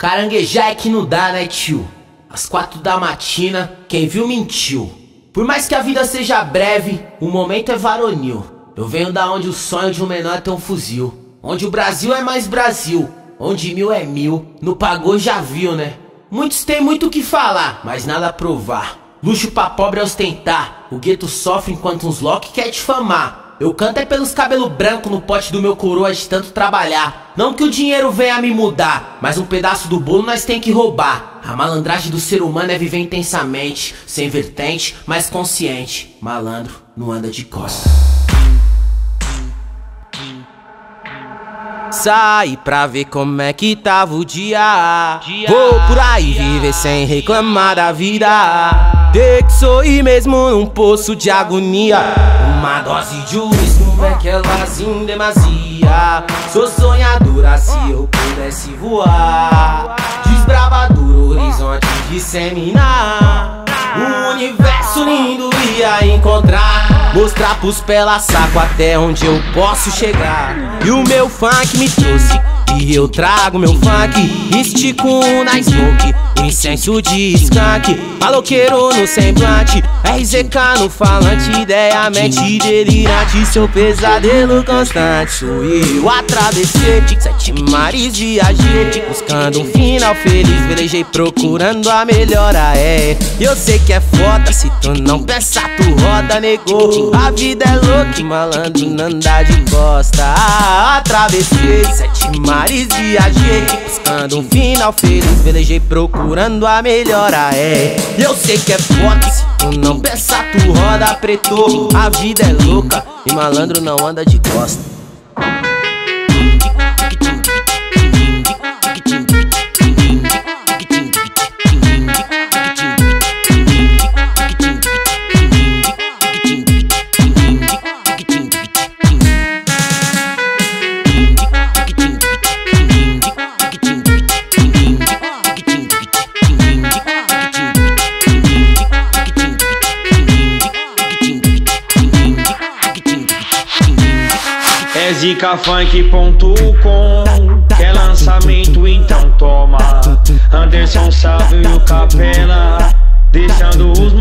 Caranguejar é que não dá, né, tio? Às quatro da matina, quem viu mentiu. Por mais que a vida seja breve, o momento é varonil. Eu venho da onde o sonho de um menor é ter um fuzil. Onde o Brasil é mais Brasil, onde mil é mil. No pagou já viu, né? Muitos têm muito o que falar, mas nada a provar. Luxo pra pobre é ostentar. O gueto sofre enquanto uns Loki quer te famar. Eu canto é pelos cabelo branco no pote do meu coroa de tanto trabalhar. Não que o dinheiro venha me mudar, mas um pedaço do bolo nós tem que roubar. A malandragem do ser humano é viver intensamente, sem vertente, mas consciente. Malandro não anda de costas. Sai pra ver como é que tava o dia. Vou por aí viver sem reclamar da vida. Ter que sorrir mesmo num poço de agonia. Uma dose de uísque é que elas em demasia. Sou sonhadora se eu pudesse voar. Desbravador, horizonte disseminar Um universo lindo ia encontrar. Mostrar pros pela saco até onde eu posso chegar. E o meu funk me trouxe e eu trago meu funk. Estico na smoke Incenso de skunk Maloqueiro no semblante. RZK no falante. Ideamente delirante. Seu pesadelo constante. Sou eu atravessei Sete mares viajei Buscando um final feliz. Velejei procurando a melhora É, eu sei que é foda Se tu não pensa tu roda negou A vida é louca malandro não anda de bosta. Atravessei sete mares viajei Buscando um final feliz Velejei procurando a melhora É, eu sei que é foda tu não pensa tu roda preto. A vida é louca e malandro não anda de costa É zicafunk.com Quer lançamento então toma. Anderson Sávio e o Capena Deixando os